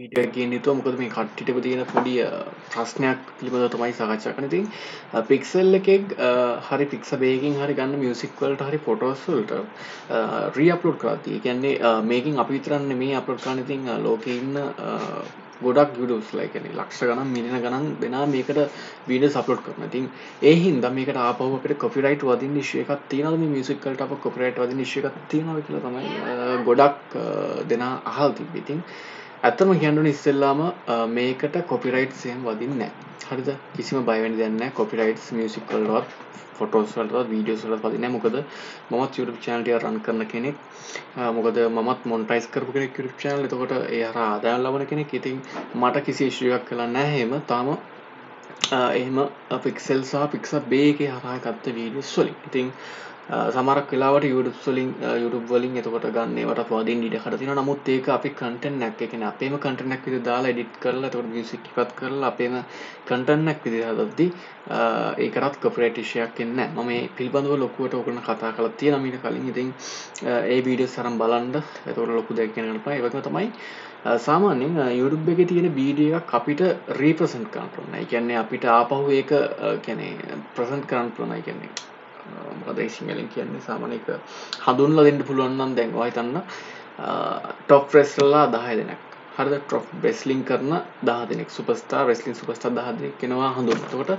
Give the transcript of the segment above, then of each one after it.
Video එකකින් යුතුව මොකද මේ කට්ටියටම තියෙන පොඩි ප්‍රශ්නයක් පිළිබඳව තමයි සාකච්ඡා කරන්න. ඉතින් පික්සල් එකෙක් හරි පික්ස බේකින් හරි ගන්න මියුසික් වලට හරි ෆොටෝස් වලට රීඅප්ලෝඩ් කරද්දී ඒ කියන්නේ මේකින් අපි විතරක් නෙමෙයි අප්ලෝඩ් කරන්න. ඉතින් ලෝකේ ඉන්න ගොඩක් විඩියෝස් ලයි කියන්නේ ලක්ෂ ගණන් මිලියන ගණන් දෙනා මේකට වීඩියෝස් අප්ලෝඩ් කරනවා. ඉතින් ඒ හින්දා මේකට ආපහු අපිට කොපිරයිට් වදින්න ඉෂුව එකක් තියෙනවද? මේ මියුසික් වලට අප කොපිරයිට් වදින්න ඉෂුව එකක් තියෙනවද කියලා තමයි ගොඩක් දෙනා අහලා තිබ්බේ. ඉතින් ඇත්තම කියන්න ඉස්සෙල්ලාම මේකට කොපිරයිට් සහම වදින්න හරිද? කිසිම බයවැනි දෙන්න කොපිරයිටස් මියසික් කල්ලවත් ෆොටෝස් වලට වීඩියෝස් වලට වදින මොකද මමත් YouTube channel එක රන් කරන කෙනෙක්. මොකද මමත් මොන්ටයිස් කරපු කෙනෙක් YouTube channel. එතකොට ඒ හරහා ආදායම් ලබන කෙනෙක්. ඉතින් මට කිසි ඉෂුව එකක් කළා නැහැ එහෙම තාම එහෙම පික්සෙල් සහ පික්සල් බේ එකේ හරහා ගත්ත වීඩියෝස් වලින්. ඉතින් සමරක් වෙලාවට YouTube වලින් YouTube වලින් එතකොට ගන්න ඒවට වදින්න ඉඩ කඩ තියෙනවා. නමුත් ඒක අපි කන්ටෙන්ට් එකක් ඒ කියන්නේ අපේම කන්ටෙන්ට් එකක් විදිහට දාලා එඩිට් කරලා එතකොට මියුසික් එකත් කරලා අපේම කන්ටෙන්ට් එකක් විදිහට හදද්දී ඒකටත් කොපිරයිට් ඉෂුව එකක් එන්නේ නැහැ. මම මේ පිළිබඳව ලොකුවට ඔයගොල්ලන් කතා කරලා තියෙනවා මීට කලින්. ඉතින් ඒ වීඩියෝස් අරන් බලන්න. එතකොට ලොකු දෙයක් කියන ගන්න ඒ වගේම තමයි සාමාන්‍යයෙන් YouTube එකේ තියෙන වීඩියෝ එකක් අපිට රීප්‍රසන්ට් කරන්න ඕන. ඒ කියන්නේ අපිට ආපහු ඒක කියන්නේ ප්‍රසන්ට් කරන්න පුළුවන්. ඒ කියන්නේ මොකදයි සිංහලෙන් කියන්නේ සාමනක හඳුන්ල දෙන්න පුළුවන්න්නන් දැන් හිතන්න ටොප් රෙස්ල්ලා දහය දෙනක්. හරිද? ටොප් බෙස්ලිං කරන දාහනෙක් සුපස්ටා රෙස්ලින් සුපස්ටා දහදනෙක් කෙනවා හඳුන්නතකොට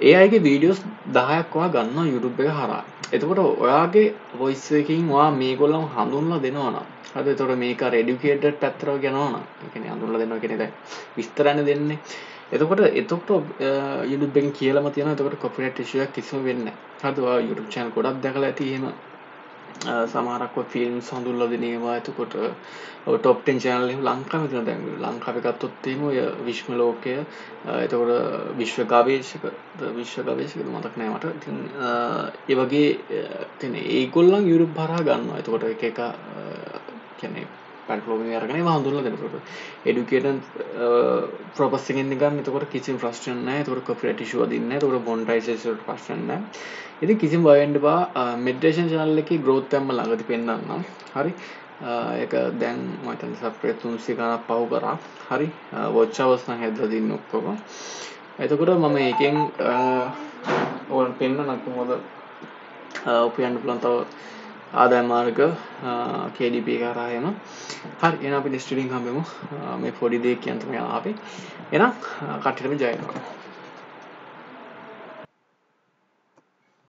ඒ අයගේ වීඩියෝස් දහයක්වා ගන්න යුරුප් එක හරා එතකොට ඔයාගේ වොයිස්සකින් වා මේ ගොල්ලම් හඳුන්ලා දෙනවනම් හද තොට මේක රෙඩිකේට පැත්තරව ගැනවන එකන අඳුල දෙන්න කෙනෙද විස්තරණ දෙන්නේ. එතකොට එතකොට YouTube එකෙන් කියලාම තියෙනවා එතකොට කොපිරයිට් ඉෂුව එකක් කිසිම වෙන්නේ නැහැ. හරිද? ඔයා YouTube channel ගොඩක් දැකලා ඇති එහෙම සමහරක් ඔය ෆිල්ම්ස් හඳුන්ලා දෙන ඒවා එතකොට ඔය টপ 10 channel එහෙම ලංකාවේ තියෙන දැන් ලංකාවේ ගත්තොත් එහෙම ඔය විශ්ව ලෝකය එතකොට විශ්ව ගවේෂක විශ්ව ගවේෂකද මතක නෑ මට. ඉතින් ඒ වගේ කියන්නේ ඒගොල්ලන් YouTube හරහා ගන්නවා. එතකොට එක එක කියන්නේ පැටලෝම අරගෙන හඳුල්ල දෙනකොට. එඩුකේටන් ප්‍රොපස්සගෙන් ගන්න එතකොට කිසි ප්‍රශ්න තුර කොපිට ශුව දන්න තුර බොන්ටයිසට ප්‍රශ්න ඉති කිසිම බයන්ඩ බා මෙඩේෂන් චනල්ල එක ග්‍රෝත්තැම්ම ළඟති පෙන්න්න හරි? Uh, එක දැන් මතන් සප්‍රේ තුන්සි ගනක් පහු කරා. හරි? වොච්චවස්න හැදල දින්න ඔක්කොම. එතකොට මම එකෙන් uh, ඕන් පෙන්න්න නක්කු හොද උපයන්න uh, පුලන්තව ආදාය මාර්ග KDP කරායම හරි එන අපි නෙස්ටඩින් හම්බෙමු. මේ පොඩි දෙයක් කියන්තම යාපේ එනම් කට්ටටම ජයනවා